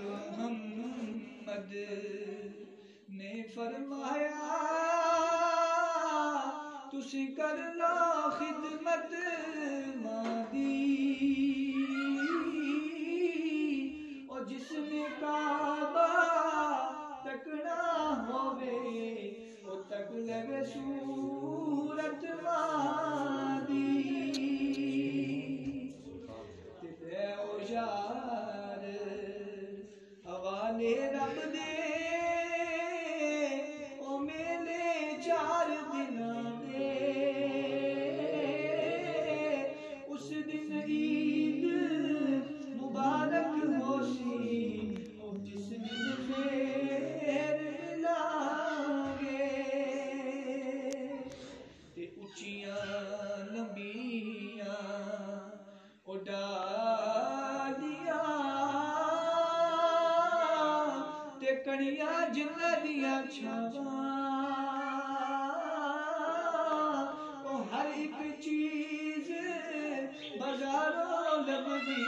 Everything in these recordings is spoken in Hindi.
मोहम्मद ने फरमाया तुसी कर लो खिदमत। खुशियाँ नबियाँ उड़ा दिया ते कड़िया जिला दिया छावा हर एक चीज़ बाजारों लभदी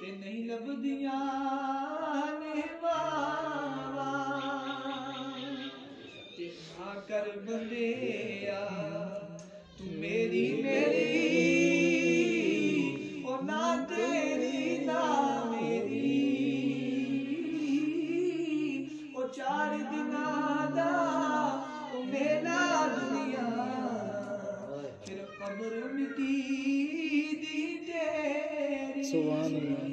ते नहीं लभदिया कर बंदे आ तू मेरी मेरी और ना तेरी ना मेरी। और चार दिन आदा उन्हें तो दुनिया। फिर कब्र मिटी दी तेरी। सुभान अल्लाह।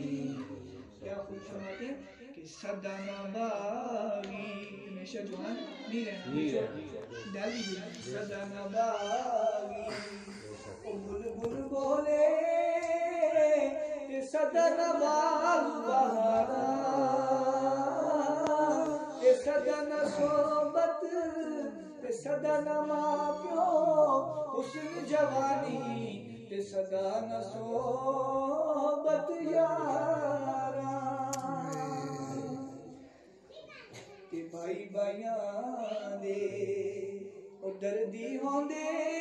क्या खुश होते कि सदा ना बा हमेशा जवान नहीं रहना डाली हुई सदा नबागी ओ बुलबुल बोले कि सदा नबाग बहारा ए सदा न सोबत ते सदा न ਬਾਈਆਂ ਦੇ ਉਹ ਦੀ ਹੁੰਦੇ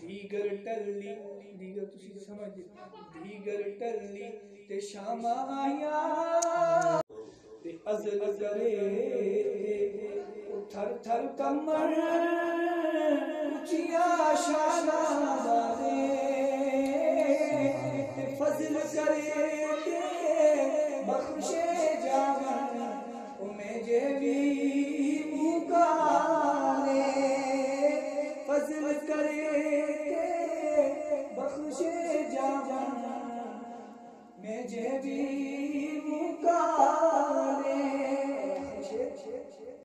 ਦੀਗਰ ਟੱਲੀ ਦੀਗਰ ਤੁਸੀਂ ਸਮਝਦੇ ਦੀਗਰ ਟੱਲੀ ਤੇ ਸ਼ਾਮਾਂ ਆਇਆ ਤੇ ਅਜ਼ਲ ਕਰੇ ਉਹ ਥਰ ਥਰ ਕਮਰ মেজে বিমুকা